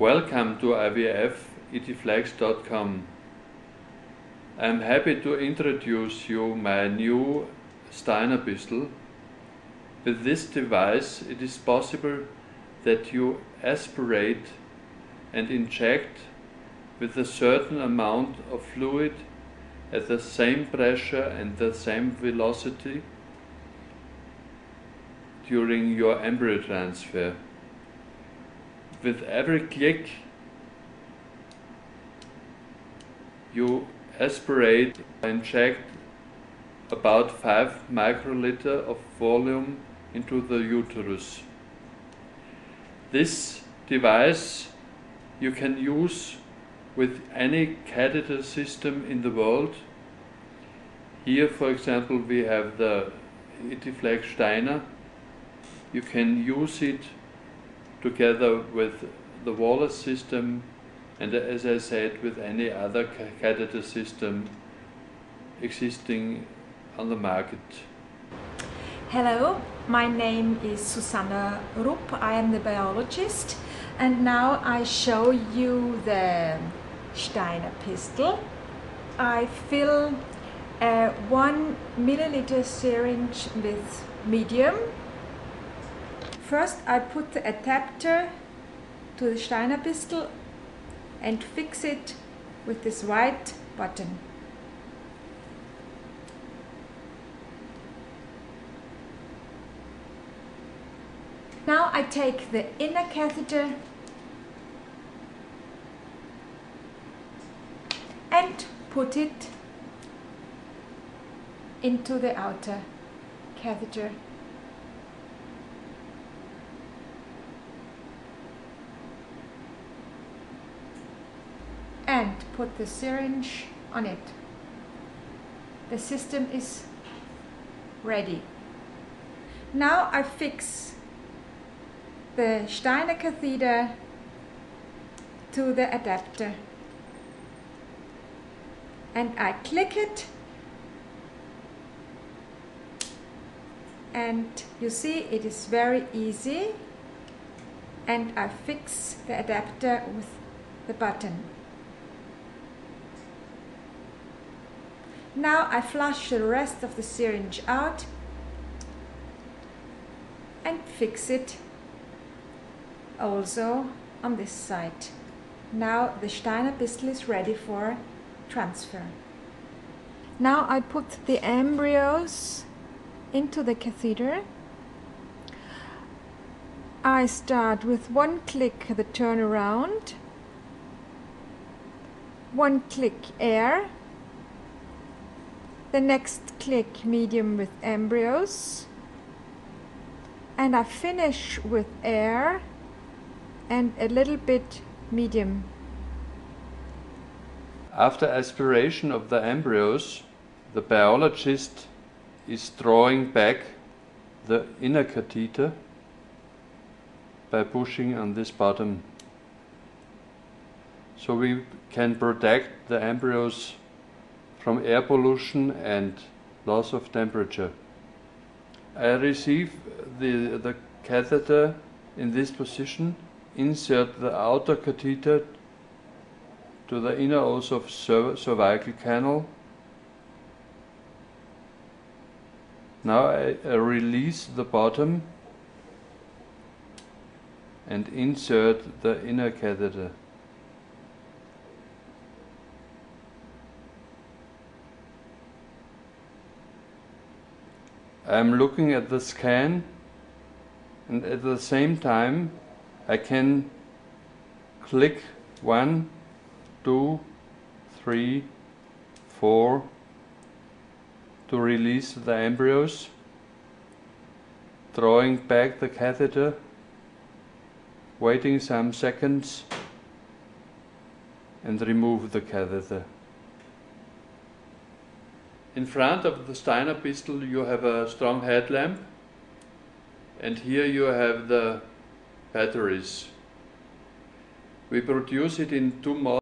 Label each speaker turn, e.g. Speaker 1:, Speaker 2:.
Speaker 1: Welcome to IVF etflex.com. I'm happy to introduce you my new Steiner pistol. With this device it is possible that you aspirate and inject with a certain amount of fluid at the same pressure and the same velocity during your embryo transfer. With every click you aspirate and inject about 5 microliter of volume into the uterus. This device you can use with any catheter system in the world. Here, for example, we have the Etflex Steiner. You can use it together with the Wallace system and as I said with any other catheter system existing on the market.
Speaker 2: Hello, my name is Susanna Rupp. I am the biologist and now I show you the Steiner pistol. I fill a one milliliter syringe with medium. First I put the adapter to the Steiner pistol and fix it with this white button. Now I take the inner catheter and put it into the outer catheter. And put the syringe on it. The system is ready. Now I fix the Steiner catheter to the adapter and I click it and you see it is very easy and I fix the adapter with the button. Now I flush the rest of the syringe out and fix it also on this side. Now the Steiner pistol is ready for transfer. Now I put the embryos into the catheter. I start with one click the turnaround, one click air, the next click medium with embryos, and I finish with air and a little bit medium.
Speaker 1: After aspiration of the embryos, the biologist is drawing back the inner catheter by pushing on this button. So we can protect the embryos from air pollution and loss of temperature. I receive the, the catheter in this position, insert the outer catheter to the inner os of cervical canal. Now I, I release the bottom and insert the inner catheter. I'm looking at the scan and at the same time I can click one two, three, four to release the embryos, drawing back the catheter, waiting some seconds and remove the catheter. In front of the Steiner pistol you have a strong headlamp and here you have the batteries. We produce it in two models.